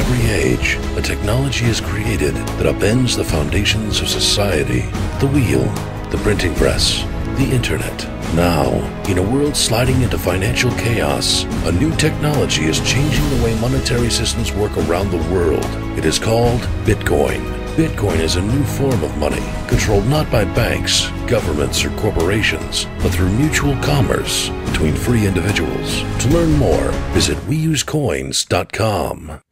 every age, a technology is created that upends the foundations of society. The wheel, the printing press, the internet. Now, in a world sliding into financial chaos, a new technology is changing the way monetary systems work around the world. It is called Bitcoin. Bitcoin is a new form of money, controlled not by banks, governments, or corporations, but through mutual commerce between free individuals. To learn more, visit weusecoins.com.